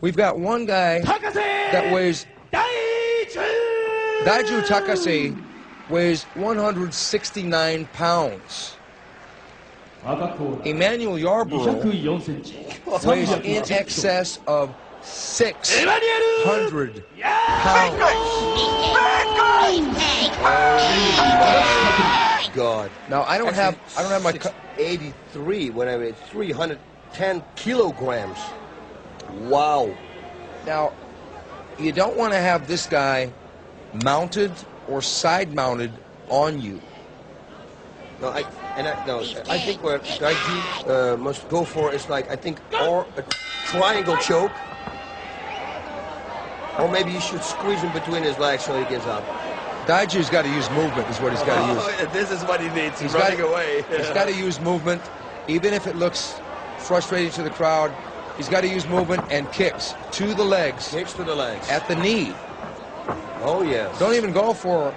We've got one guy that weighs Daiju Takase weighs 169 pounds. Emmanuel Yarbrough weighs in excess of 600 pounds. God. Now I don't have I don't have my. cu- 83 when I weighed 310 kilograms. Wow. Now, you don't want to have this guy mounted or side mounted on you. No, I and I, no, I think what Daiju uh, must go for is like I think or a triangle choke, or maybe you should squeeze him between his legs so he gives up. Daiju's got to use movement, is what he's got to oh, use. this is what he needs. He's got He's got to use movement, even if it looks frustrating to the crowd. He's got to use movement and kicks to the legs, kicks to the legs. at the knee. oh yes. Don't even go for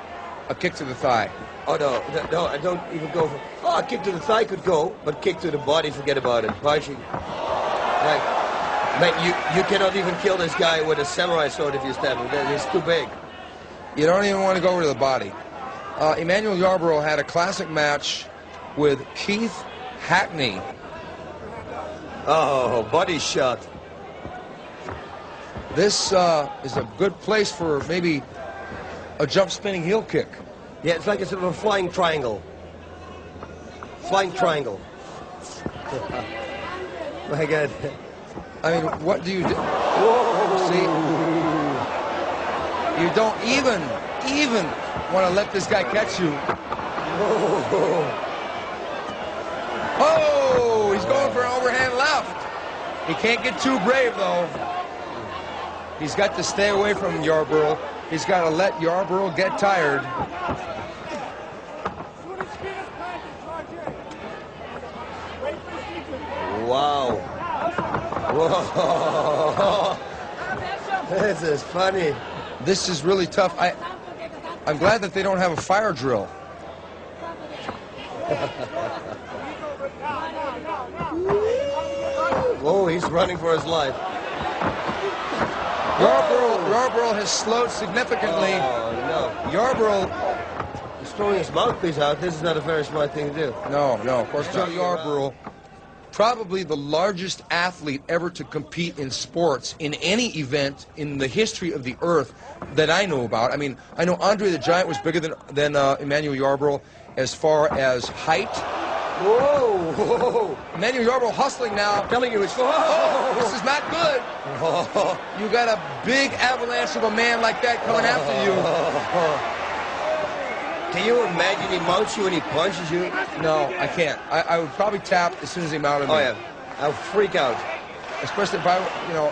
a kick to the thigh. Oh no, no, I don't even go for. Oh, a kick to the thigh could go, but kick to the body, forget about it. Punching. Like, man, you you cannot even kill this guy with a samurai sword if you stab him. He's too big. You don't even want to go over to the body. Uh, Emmanuel Yarbrough had a classic match with Keith Hackney. Oh, body shot. This uh, is a good place for maybe a jump spinning heel kick. Yeah, it's like a sort of a flying triangle. Flying triangle. My God. I mean, what do you do? See, you don't even, even want to let this guy catch you. Oh, he's going for an overhand left. He can't get too brave, though. He's got to stay away from Yarbrough. He's got to let Yarbrough get tired. Wow. Whoa. this is funny. This is really tough. I, I'm glad that they don't have a fire drill. Oh, he's running for his life. Yarbrough, Yarbrough has slowed significantly. Oh, no. Yarbrough He's throwing his mouthpiece out. This is not a very smart thing to do. No, no. Of course, Joe Yarbrough, probably the largest athlete ever to compete in sports in any event in the history of the earth that I know about. I mean, I know Andre the Giant was bigger than than uh, Emmanuel Yarbrough as far as height. Whoa, whoa. Emmanuel Yarbrough hustling now. I'm telling you, it's. Oh, this is not good. You got a big avalanche of a man like that coming after you. Can you imagine he mounts you and he punches you? No, I can't. I, I would probably tap as soon as he mounted me. Oh, yeah. I'll freak out. especially if I, you know,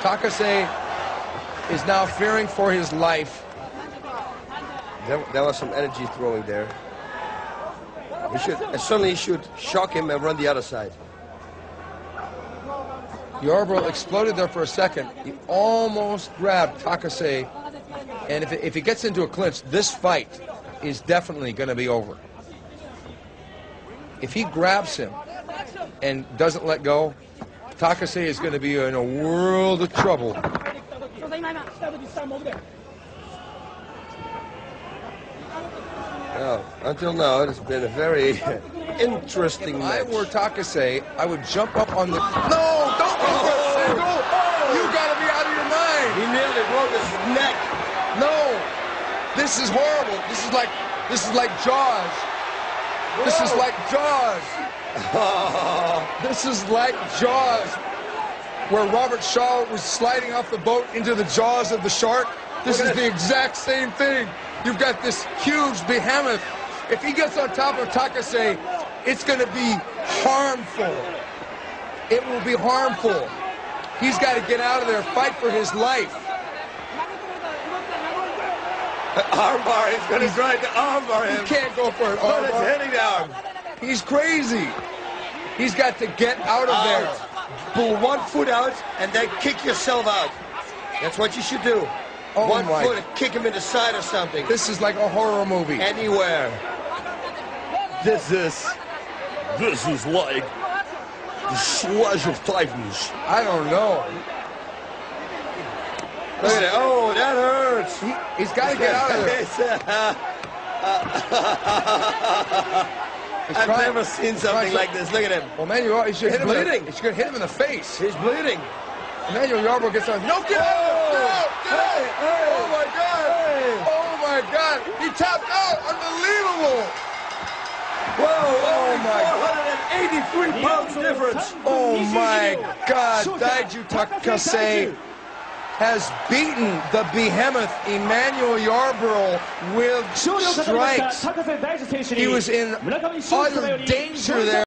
Takase is now fearing for his life. There, there was some energy throwing there. He should, and suddenly he should shock him and run the other side. Yarbrough exploded there for a second. He almost grabbed Takase, and if, if he gets into a clinch, this fight is definitely going to be over. If he grabs him and doesn't let go, Takase is going to be in a world of trouble. No, until now, it has been a very interesting If I match. were Takase, I would jump up on the. No, don't go for a single. You got to be out of your mind. He nearly broke his neck. No, this is horrible. This is like this is like Jaws. This is like Jaws. This is like Jaws, where Robert Shaw was sliding off the boat into the jaws of the shark. This is the exact same thing. You've got this huge behemoth. If he gets on top of Takase, it's going to be harmful. It will be harmful. He's got to get out of there, fight for his life. Armbar, he's going to try to armbar He can't go for it. But it's Armbar. hitting down. He's crazy. He's got to get out of there. Pull one foot out and then kick yourself out. That's what you should do. Oh one my- foot and kick him in the side or something. This is like a horror movie. Anywhere. This is. This is like De of Titans. I don't know. Look at it. Oh, that hurts. He, he's got to get out of there. He's I've trying- never seen something like this. Look at him. Well, Emmanuel, he should hit him. In bleeding. the, he should hit him in the face. He's bleeding. Emmanuel Yarbrough gets on. No, get out! of there! Get out! Get out! Hey, hey, oh my God! hey. Oh my God! He tapped out. Unbelievable! Whoa, Oh, only my- 483 pounds difference. Oh my God! Daiju Takase has beaten the behemoth Emmanuel Yarbrough with strikes. He was in utter danger there.